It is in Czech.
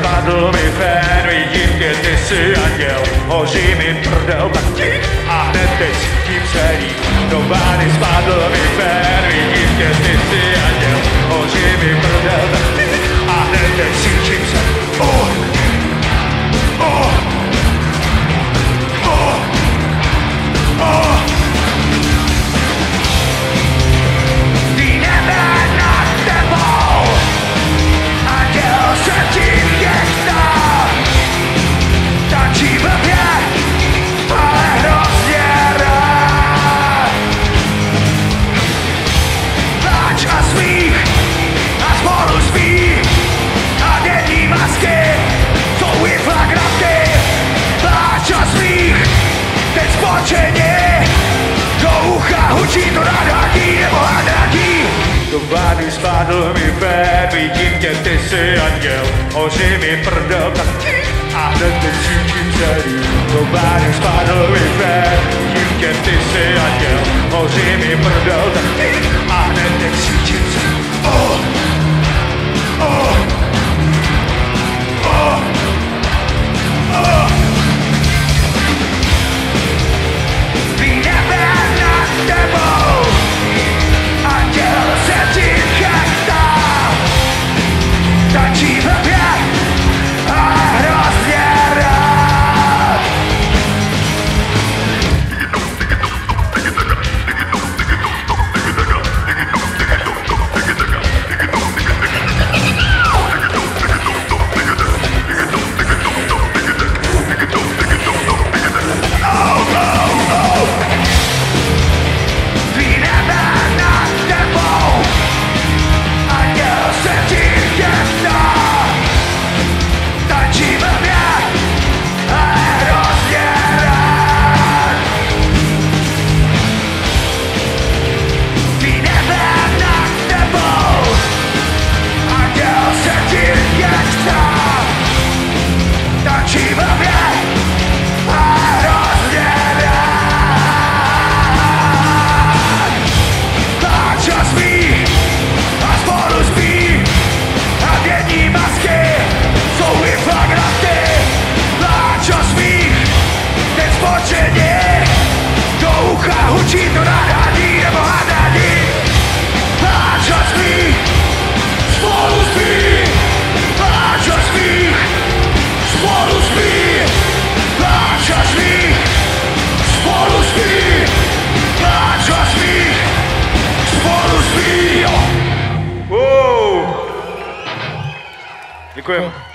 Vypadl mi fén, vidím tě, ty jsi anděl, hoří mi prdel, tak ti a hned teď cítím celý. Do vány spadl mi fén, vidím tě, ty jsi anděl, hoří mi prdel, tak Dovády spadl mi vé, vidím tě, ty jsi anděl, hoři mi prdel, tak a hned teď cítím celý. Dovády spadl mi Děkujeme.